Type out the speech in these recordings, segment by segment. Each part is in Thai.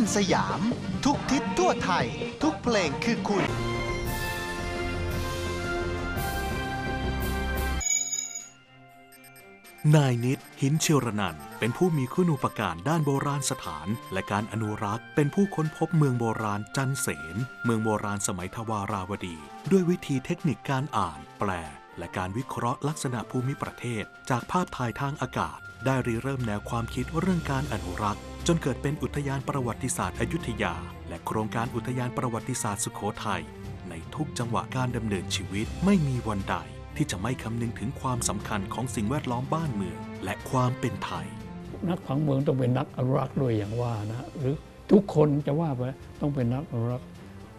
นสยาม ทุกทิศทั่วไทย ทุกเพลงคือคุณ นายนิดหินเชยรนันเป็นผู้มีคุณูปการด้านโบราณสถาน และการอนุรักษ์ เป็นผู้ค้นพบเมืองโบราณจันเสน เมืองโบราณสมัยทวาราวดี ด้วยวิธีเทคนิคการอ่าน แปล และการวิเคราะห์ลักษณะภูมิประเทศ จากภาพถ่ายทางอากาศ ได้ริเริ่มแนวความคิดเรื่องการอนุรักษ์ จนเกิดเป็นอุทยานประวัติศาสตร์อยุธยา และโครงการอุทยานประวัติศาสตร์สุโขทัยในทุกจังหวะการดำเนินชีวิตไม่มีวันใด ที่จะไม่คำนึงถึงความสำคัญของสิ่งแวดล้อมบ้านเมือง และความเป็นไทย นักผังเมืองต้องเป็นนักอนุรักษ์ด้วยอย่างว่านะหรือทุกคนจะว่าไปต้องเป็นนักอนุรักษ์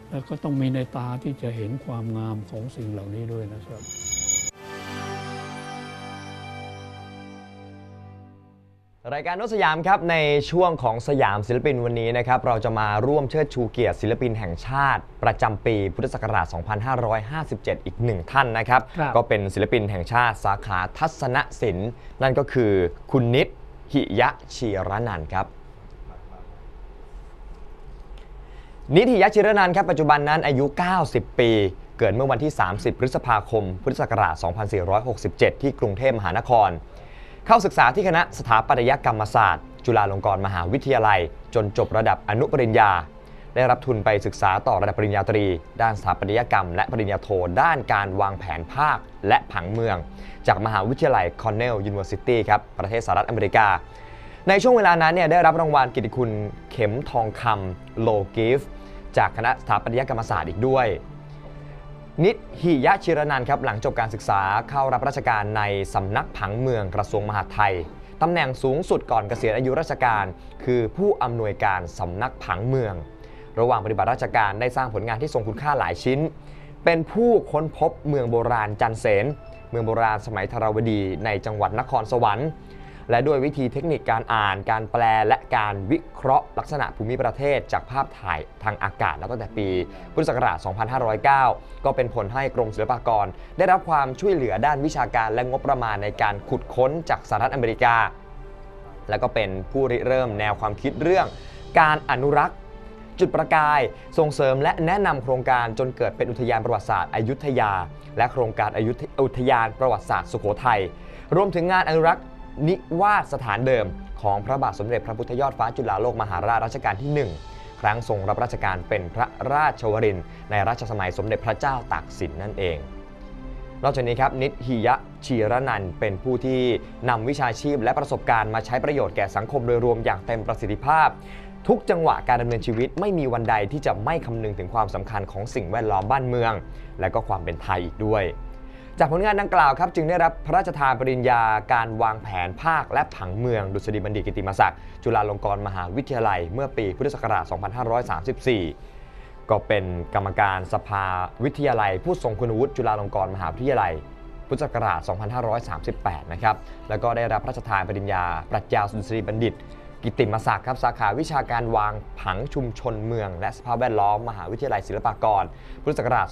แล้วก็ต้องมีในตาที่จะเห็นความงามของสิ่งเหล่านี้ด้วยนะครับ รายการโนตสยามครับในช่วงของสยามศิลปินวันนี้นะครับเราจะมาร่วมเชิดชูเกียรติศิลปินแห่งชาติ ประจำปีพุทธศักราช 2557 อีกหนึ่งท่านนะครับครับก็เป็นศิลปินแห่งชาติสาขาทัศนศิลป์ นั่นก็คือคุณนิดหิยะชีรนันท์ครับ นิธิยะชิรนันท์ครับปัจจุบันนั้นอายุ 90 ปี เกิดเมื่อวันที่ 30 พฤษภาคม พุทธศักราช 2467 ที่กรุงเทพมหานคร เข้าศึกษาที่คณะสถาปัตยกรรมศาสตร์ จุฬาลงกรณ์มหาวิทยาลัย จนจบระดับอนุปริญญา ได้รับทุนไปศึกษาต่อระดับปริญญาตรี ด้านสถาปัตยกรรม และปริญญาโทด้านการวางแผนภาคและผังเมือง จากมหาวิทยาลัยคอร์เนล University ครับประเทศสหรัฐอเมริกา ในช่วงเวลานั้นเนี่ยได้รับรางวัลกิตติคุณเข็มทองคำโลกิฟจากคณะสถาปัตยกรรมศาสตร์อีกด้วย นิดหิยะชิรนันครับหลังจบการศึกษาเข้ารับราชการในสำนักผังเมืองกระทรวงมหาดไทยตำแหน่งสูงสุดก่อนเกษียณอายุราชการ คือผู้อำนวยการสำนักผังเมือง ระหว่างปฏิบัติราชการได้สร้างผลงานที่ทรงคุณค่าหลายชิ้น เป็นผู้ค้นพบเมืองโบราณจันเสน เมืองโบราณสมัยธรวดีในจังหวัดนครสวรรค์ และด้วยวิธีเทคนิคการอ่าน การแปลและการวิเคราะห์ลักษณะภูมิประเทศ จากภาพถ่ายทางอากาศแล้วตั้งแต่ปี พุทธศักราช 2509 ก็เป็นผลให้กรมศิลปากร ได้รับความช่วยเหลือด้านวิชาการและงบประมาณในการขุดค้นจากสหรัฐอเมริกา และก็เป็นผู้ริเริ่มแนวความคิดเรื่อง การอนุรักษ์จุดประกายส่งเสริมและแนะนำโครงการจนเกิดเป็นอุทยานประวัติศาสตร์อยุธยา และโครงการอยุธอุทยานประวัติศาสตร์สุโขทัยรวมถึงงานอนุรักษ์ นิวาสสถานเดิม ของพระบาทสมเด็จพระพุทธยอดฟ้าจุฬาโลกมหาราชรัชกาลที่ 1 ครั้งทรงรับราชการเป็นพระราชวรินธ์ในรัชสมัยสมเด็จพระเจ้าตากสินนั่นเอง นอกจากนี้ครับนิดหิยะชีรนันเป็นผู้ที่นำวิชาชีพและประสบการณ์มาใช้ประโยชน์แก่สังคมโดยรวมอย่างเต็มประสิทธิภาพทุกจังหวะการดำเนินชีวิตไม่มีวันใดที่จะไม่คำนึงถึงความสำคัญของสิ่งแวดล้อมบ้านเมือง และก็ความเป็นไทยอีกด้วย จากผลงานดังกล่าวครับจึงได้รับพระราชทานปริญญาการวางแผนภาคและผังเมืองดุษฎีบัณฑิตกิติมศักดิ์จุฬาลงกรณ์มหาวิทยาลัย เมื่อปีพุทธศักราช 2534 ก็เป็นกรรมการสภาวิทยาลัย ผู้ทรงคุณวุฒิจุฬาลงกรณ์มหาวิทยาลัยพุทธศักราช 2538 นะครับ แล้วก็ได้รับพระราชทานปริญญา ปรัชญาสุนทรีบัณฑิต กิติมศักดิ์ครับสาขาวิชาการวางผังชุมชนเมือง และสภาพแวดล้อมมหาวิทยาลัยศิลปากร พุทธศักราช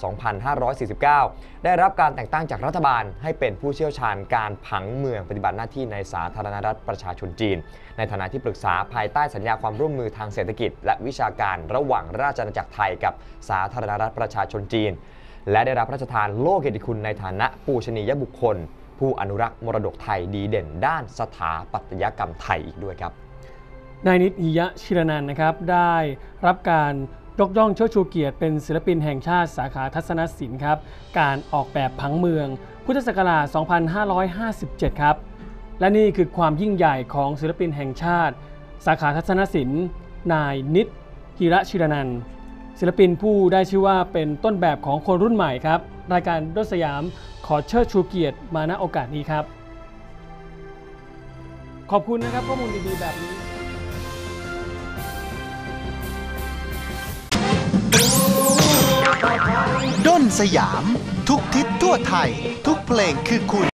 2549 ได้รับการแต่งตั้งจากรัฐบาล ให้เป็นผู้เชี่ยวชาญการผังเมืองปฏิบัติหน้าที่ในสาธารณรัฐประชาชนจีน ในฐานะที่ปรึกษาภายใต้สัญญาความร่วมมือทางเศรษฐกิจ และวิชาการระหว่างราชอาณาจักรไทยกับสาธารณรัฐประชาชนจีน และได้รับพระราชทานโล่เกียรติคุณในฐานะปูชนียบุคคล ผู้อนุรักษ์มรดกไทยดีเด่น ด้านสถาปัตยกรรมไทยอีกด้วยครับ นายนิตหิยะชิรนันนะครับได้รับการยกย่องเชิดชูเกียรติเป็นศิลปินแห่งชาติสาขาทัศนศิลป์ครับ การออกแบบผังเมือง พุทธศักราช 2557 ครับ และนี่คือความยิ่งใหญ่ของศิลปินแห่งชาติ สาขาทัศนศิลป์ นายนิตหิระชิรนันศิลปินผู้ได้ชื่อว่าเป็นต้นแบบของคนรุ่นใหม่ครับ รายการรถสยามขอเชิดชูเกียรติมาณโอกาสนี้ครับ ขอบคุณนะครับข้อมูลดีๆแบบนี้ สยาม ทุกทิศทั่วไทย ทุกเพลงคือคุณ